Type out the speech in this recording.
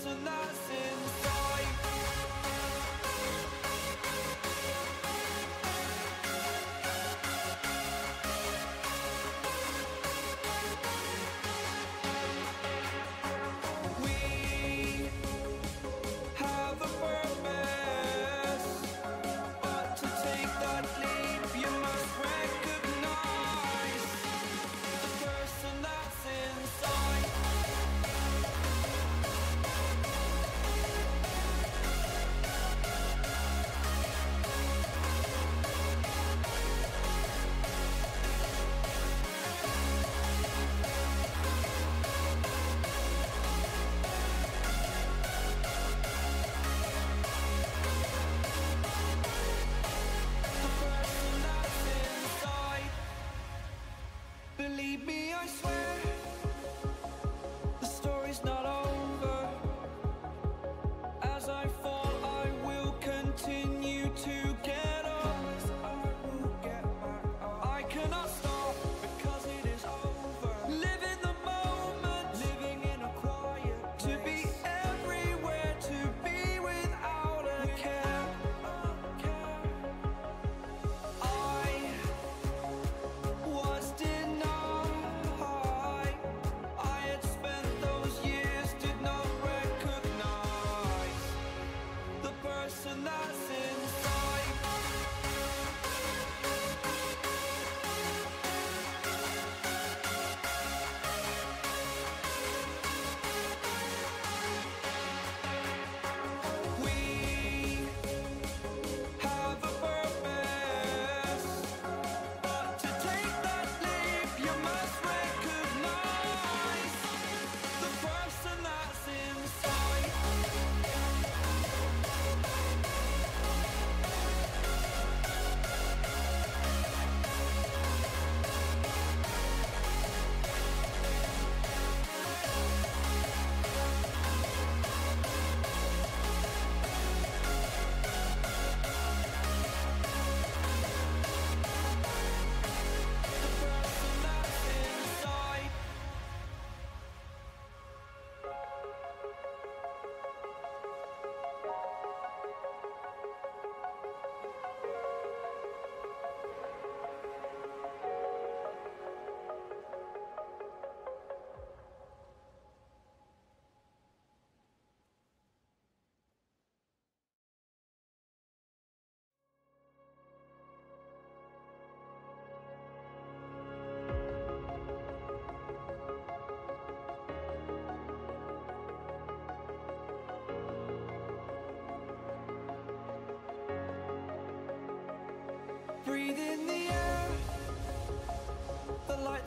us nothing. that's inside leave me, I swear.